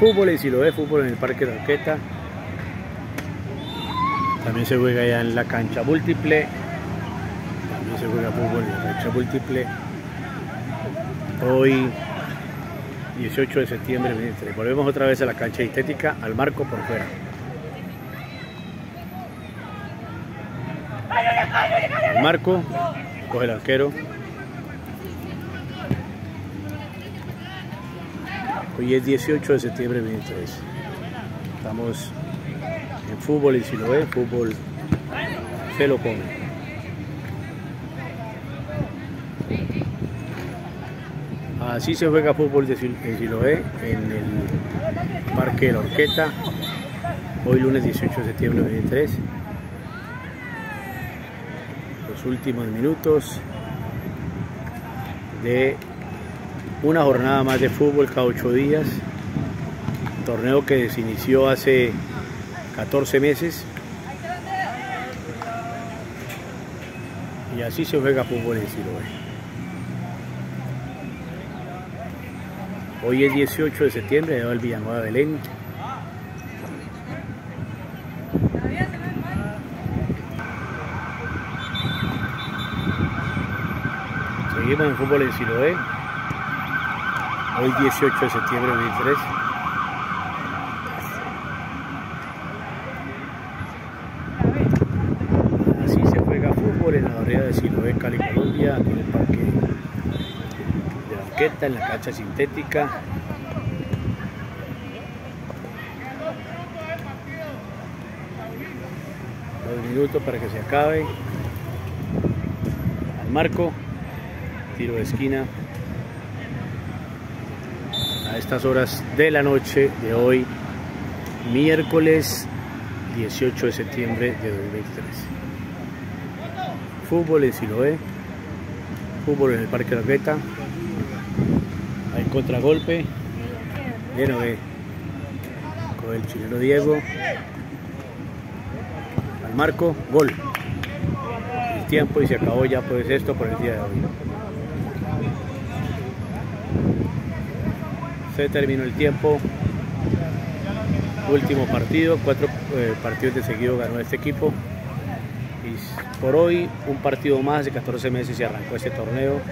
Fútbol en Siloé, fútbol en el Parque de Arqueta. También se juega ya en la cancha múltiple. También se juega fútbol en la cancha múltiple. Hoy 18 de septiembre 2023. Volvemos otra vez a la cancha estética, al marco por fuera. Al marco, coge el arquero. Hoy es 18 de septiembre de 2023. Estamos en fútbol y si fútbol se lo come. Así se juega fútbol de Siloé en el Parque de la Orqueta, hoy lunes 18 de septiembre de 2023. Los últimos minutos de una jornada más de fútbol cada ocho días, torneo que se inició hace 14 meses y así se juega fútbol en Siloé. Hoy es 18 de septiembre, de el Villanueva Belén. Seguimos en fútbol en Siloé. Hoy 18 de septiembre de 2023. Así se juega fútbol en la barriada de Siloé, Cali, Colombia, en el parque en la cancha sintética. Dos minutos para que se acabe. Al marco, tiro de esquina. A estas horas de la noche de hoy, miércoles 18 de septiembre de 2023. Fútbol en Siloé, fútbol en el Parque La Reta, hay contragolpe. Lleno ve. Con el chileno Diego. Al marco, gol. El tiempo y se acabó ya pues esto por el día de hoy. Se terminó el tiempo. Último partido, cuatro eh, partidos de seguido ganó este equipo. Y por hoy un partido más de 14 meses y arrancó este torneo